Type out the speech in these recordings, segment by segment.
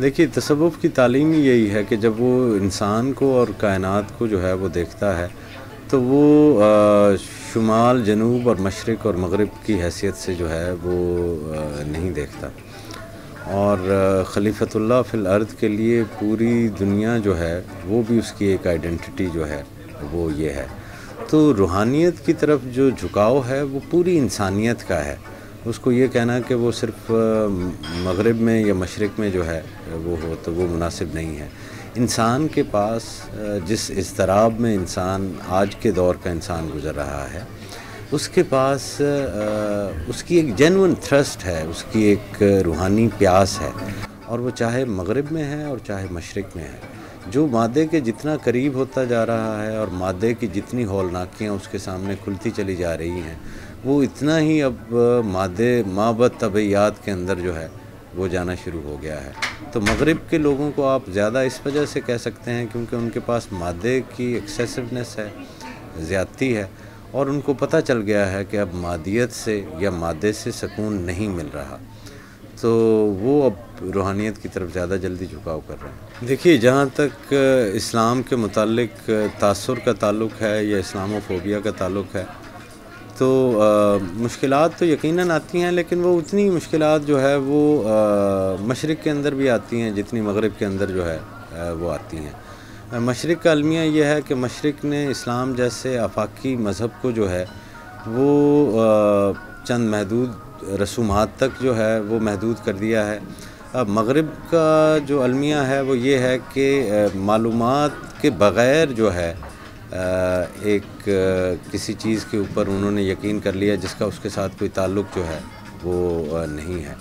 देखिए, तसव्वुफ़ की तालीम यही है कि जब वो इंसान को और कायनात को जो है वो देखता है तो वो शुमाल, जनूब और मशरक़ और मग़रब की हैसियत से जो है वो नहीं देखता। और खलीफतुल्लाह फ़िल अर्द के लिए पूरी दुनिया जो है, वो भी उसकी एक आइडेंटिटी जो है, वो ये है। तो रूहानियत की तरफ़ जो झुकाव है, वो पूरी इंसानियत का है। उसको ये कहना कि वो सिर्फ़ मगरब में या मशरक़ में जो है, वो हो तो वो मुनासिब नहीं है। इंसान के पास जिस इसतराब में इंसान आज के दौर का इंसान गुज़र रहा है, उसके पास उसकी एक जेनवन थ्रस्ट है, उसकी एक रूहानी प्यास है। और वो चाहे मगरब में है और चाहे मशरक़ में है। जो मादे के जितना करीब होता जा रहा है और मादे की जितनी हौलनाकियाँ उसके सामने खुलती चली जा रही हैं वो इतना ही अब मादे, माबत तबैयात के अंदर जो है, वो जाना शुरू हो गया है। तो मगरब के लोगों को आप ज़्यादा इस वजह से कह सकते हैं क्योंकि उनके पास मादे की एक्सेसिवनेस है, ज़्यादती है, और उनको पता चल गया है कि अब मादियत से या मादे से सकून नहीं मिल रहा। तो वो अब रूहानियत की तरफ़ ज़्यादा जल्दी झुकाव कर रहे हैं। देखिए, जहाँ तक इस्लाम के मुतालिक तासर का ताल्लुक़ है या इस्लामोफोबिया का ताल्लुक़ है तो मुश्किल तो यकीनन आती हैं, लेकिन वो उतनी मुश्किल जो है वो मशरक़ के अंदर भी आती हैं, जितनी मगरब के अंदर जो है वो आती हैं। मशरक़ का अलमिया यह है कि मशरक़ ने इस्लाम जैसे आफाकी मज़हब को जो है, वो चंद महदूद रसूमात तक जो है, वो महदूद कर दिया है। अब मगरब का जो अलमिया है, वो ये है कि मालूम के बग़ैर जो है एक किसी चीज़ के ऊपर उन्होंने यकीन कर लिया जिसका उसके साथ कोई ताल्लुक़ जो है वो नहीं है।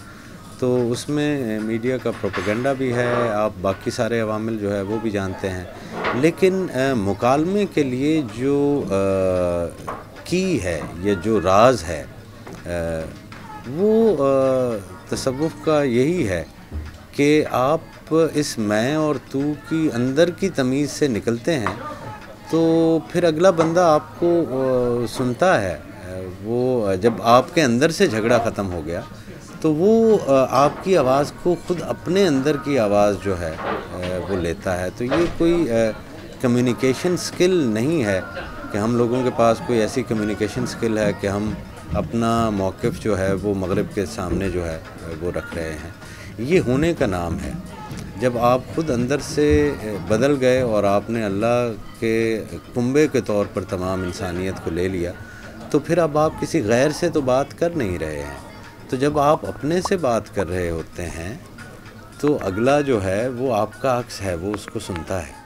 तो उसमें मीडिया का प्रोपेगेंडा भी है, आप बाकी सारे अवामिल जो है वो भी जानते हैं। लेकिन मुकालमे के लिए जो की है या जो राज है वो तसवुफ़ का यही है कि आप इस मैं और तू की अंदर की तमीज़ से निकलते हैं तो फिर अगला बंदा आपको सुनता है। वो जब आपके अंदर से झगड़ा ख़त्म हो गया तो वो आपकी आवाज़ को ख़ुद अपने अंदर की आवाज़ जो है वो लेता है। तो ये कोई कम्युनिकेशन स्किल नहीं है कि हम लोगों के पास कोई ऐसी कम्युनिकेशन स्किल है कि हम अपना मौक़ जो है वो मगरब के सामने जो है, वो रख रहे हैं। ये होने का नाम है। जब आप ख़ुद अंदर से बदल गए और आपने अल्लाह के कुंबे के तौर पर तमाम इंसानियत को ले लिया तो फिर अब आप किसी गैर से तो बात कर नहीं रहे हैं। तो जब आप अपने से बात कर रहे होते हैं तो अगला जो है वो आपका अक्स है, वो उसको सुनता है।